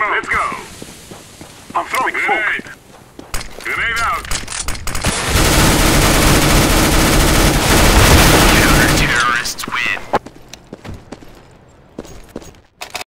Let's go. I'm throwing Grenade. smoke. Grenade out.